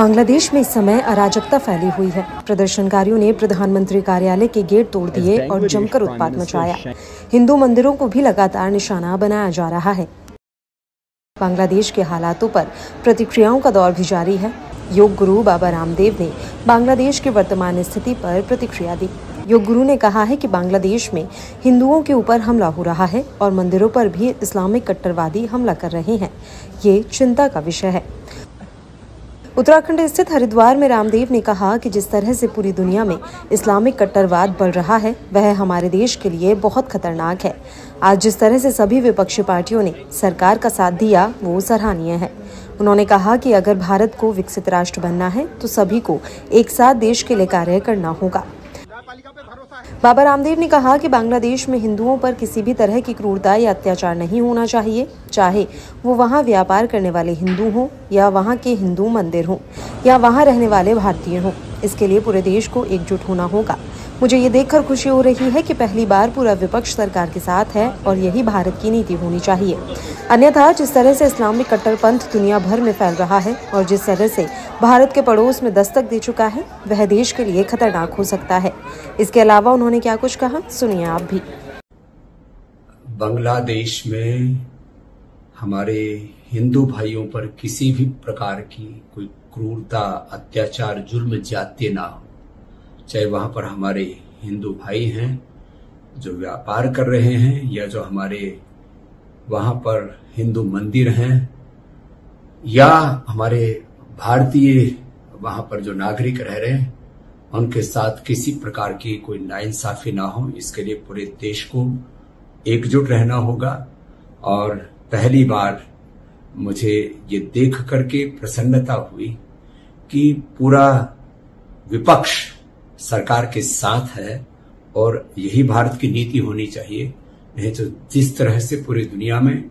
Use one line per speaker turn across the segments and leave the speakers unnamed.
बांग्लादेश में इस समय अराजकता फैली हुई है। प्रदर्शनकारियों ने प्रधानमंत्री कार्यालय के गेट तोड़ दिए और जमकर उत्पात मचाया। हिंदू मंदिरों को भी लगातार निशाना बनाया जा रहा है। बांग्लादेश के हालातों पर प्रतिक्रियाओं का दौर भी जारी है। योग गुरु बाबा रामदेव ने बांग्लादेश की वर्तमान स्थिति पर प्रतिक्रिया दी। योग गुरु ने कहा है कि बांग्लादेश में हिंदुओं के ऊपर हमला हो रहा है और मंदिरों पर भी इस्लामिक कट्टरवादी हमला कर रहे हैं। ये चिंता का विषय है। उत्तराखंड स्थित हरिद्वार में रामदेव ने कहा कि जिस तरह से पूरी दुनिया में इस्लामिक कट्टरवाद बढ़ रहा है, वह हमारे देश के लिए बहुत खतरनाक है। आज जिस तरह से सभी विपक्षी पार्टियों ने सरकार का साथ दिया, वो सराहनीय है। उन्होंने कहा कि अगर भारत को विकसित राष्ट्र बनना है तो सभी को एक साथ देश के लिए कार्य करना होगा। बाबा रामदेव ने कहा कि बांग्लादेश में हिंदुओं पर किसी भी तरह की क्रूरता या अत्याचार नहीं होना चाहिए। चाहे वो वहाँ व्यापार करने वाले हिंदू हों या वहाँ के हिंदू मंदिर हों या वहाँ रहने वाले भारतीय हों। इसके लिए पूरे देश को एकजुट होना होगा। मुझे ये देखकर खुशी हो रही है कि पहली बार पूरा विपक्ष सरकार के साथ है और यही भारत की नीति होनी चाहिए। अन्यथा, जिस तरह से इस्लामिक कट्टरपंथ दुनिया भर में फैल रहा है और जिस तरह से भारत के पड़ोस में दस्तक दे चुका है, वह देश के लिए खतरनाक हो सकता है। इसके अलावा उन्होंने क्या कुछ कहा? सुनिए आप भी।
बांग्लादेश में हमारे हिंदू भाइयों पर किसी भी प्रकार की कोई क्रूरता, अत्याचार, जुल्म जातीय ना हो। चाहे वहाँ पर हमारे हिंदू भाई हैं जो व्यापार कर रहे हैं या जो हमारे वहाँ पर हिंदू मंदिर हैं या हमारे भारतीय वहाँ पर जो नागरिक रह रहे हैं, उनके साथ किसी प्रकार की कोई नाइंसाफी ना हो, इसके लिए पूरे देश को एकजुट रहना होगा। और पहली बार मुझे ये देख करके प्रसन्नता हुई कि पूरा विपक्ष सरकार के साथ है और यही भारत की नीति होनी चाहिए। नहीं तो जिस तरह से पूरी दुनिया में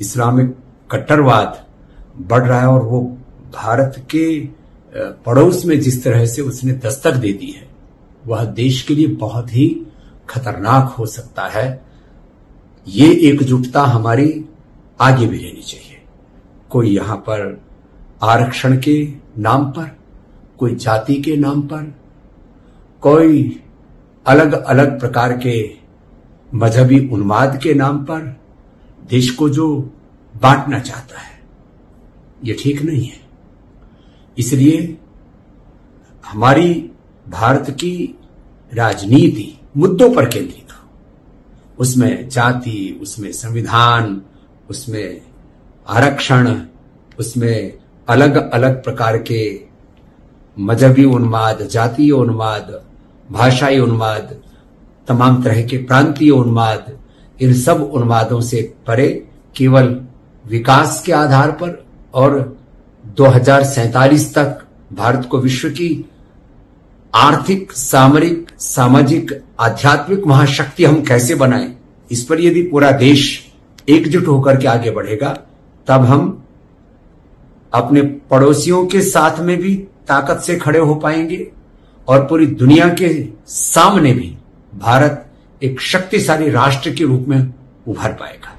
इस्लामिक कट्टरवाद बढ़ रहा है और वो भारत के पड़ोस में जिस तरह से उसने दस्तक दे दी है, वह देश के लिए बहुत ही खतरनाक हो सकता है। ये एकजुटता हमारी आगे भी रहनी चाहिए। कोई यहाँ पर आरक्षण के नाम पर, कोई जाति के नाम पर कोई अलग अलग प्रकार के मजहबी उन्माद के नाम पर देश को जो बांटना चाहता है, ये ठीक नहीं है। इसलिए हमारी भारत की राजनीति मुद्दों पर केंद्रित हो। उसमें जाति, उसमें संविधान, उसमें आरक्षण, उसमें अलग अलग प्रकार के मजहबी उन्माद, जातीय उन्माद भाषाई उन्माद, तमाम तरह के प्रांतीय उन्माद, इन सब उन्मादों से परे केवल विकास के आधार पर और दो तक भारत को विश्व की आर्थिक, सामरिक, सामाजिक, आध्यात्मिक महाशक्ति हम कैसे बनाएँ, इस पर यदि पूरा देश एकजुट होकर के आगे बढ़ेगा, तब हम अपने पड़ोसियों के साथ में भी ताकत से खड़े हो पाएँगे। और पूरी दुनिया के सामने भी भारत एक शक्तिशाली राष्ट्र के रूप में उभर पाएगा।